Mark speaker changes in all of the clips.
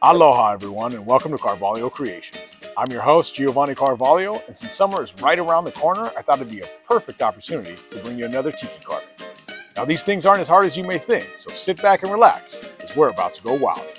Speaker 1: Aloha, everyone, and welcome to Carvalho Creations. I'm your host, Giovanni Carvalho, and since summer is right around the corner, I thought it'd be a perfect opportunity to bring you another tiki carving. Now, these things aren't as hard as you may think, so sit back and relax, because we're about to go wild.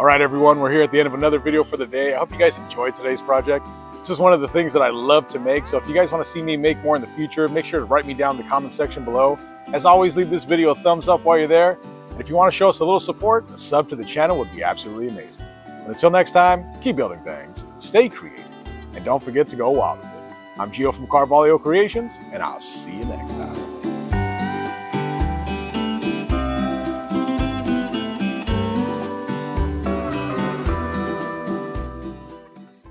Speaker 1: All right, everyone, we're here at the end of another video for the day. I hope you guys enjoyed today's project. This is one of the things that I love to make. So if you guys want to see me make more in the future, make sure to write me down in the comment section below. As always, leave this video a thumbs up while you're there. And if you want to show us a little support, a sub to the channel would be absolutely amazing. And until next time, keep building things, stay creative, and don't forget to go wild with it. I'm Gio from Carvalho Creations, and I'll see you next time.